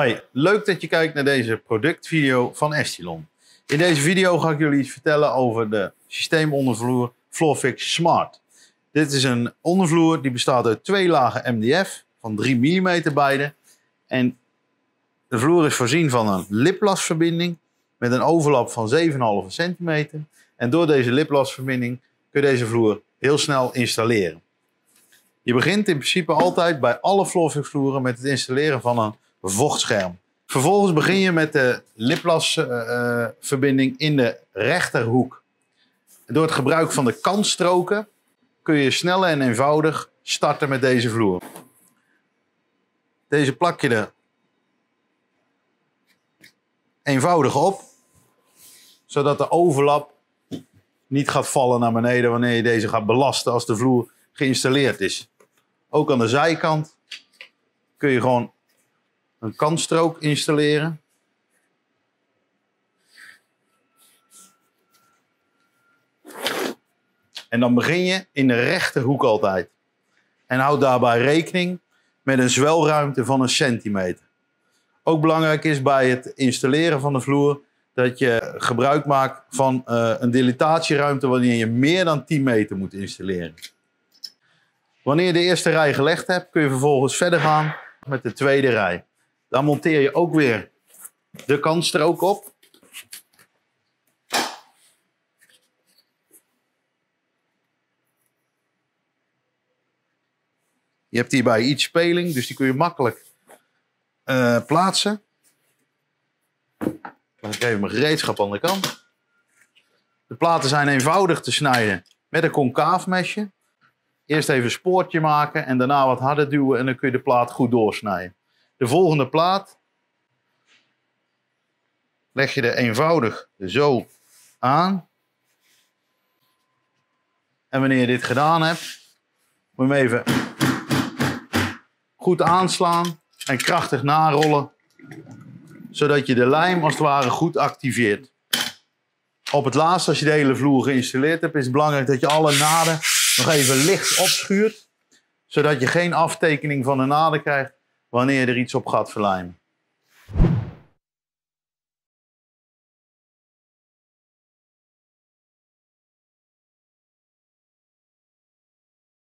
Hi, leuk dat je kijkt naar deze productvideo van Estilon. In deze video ga ik jullie iets vertellen over de systeemondervloer Floorfix Smart. Dit is een ondervloer die bestaat uit twee lagen MDF van 3 mm beide. En de vloer is voorzien van een liplasverbinding met een overlap van 7,5 cm. En door deze liplasverbinding kun je deze vloer heel snel installeren. Je begint in principe altijd bij alle Floorfix vloeren met het installeren van een vochtscherm. Vervolgens begin je met de liplasverbinding in de rechterhoek. Door het gebruik van de kantstroken kun je snel en eenvoudig starten met deze vloer. Deze plak je er eenvoudig op, zodat de overlap niet gaat vallen naar beneden wanneer je deze gaat belasten als de vloer geïnstalleerd is. Ook aan de zijkant kun je gewoon een kantstrook installeren. En dan begin je in de rechterhoek altijd. En houd daarbij rekening met een zwelruimte van een centimeter. Ook belangrijk is bij het installeren van de vloer dat je gebruik maakt van uh, een dilatatieruimte wanneer je meer dan 10 meter moet installeren. Wanneer je de eerste rij gelegd hebt, kun je vervolgens verder gaan met de tweede rij. Dan monteer je ook weer de kantstrook op. Je hebt hierbij iets speling, dus die kun je makkelijk uh, plaatsen. Dan ik even mijn gereedschap aan de kant. De platen zijn eenvoudig te snijden met een concaaf mesje. Eerst even een spoortje maken en daarna wat harder duwen en dan kun je de plaat goed doorsnijden. De volgende plaat leg je er eenvoudig zo aan. En wanneer je dit gedaan hebt, moet je hem even goed aanslaan en krachtig narollen, zodat je de lijm als het ware goed activeert. Op het laatst, als je de hele vloer geïnstalleerd hebt, is het belangrijk dat je alle naden nog even licht opschuurt, zodat je geen aftekening van de naden krijgt wanneer je er iets op gaat verlijmen.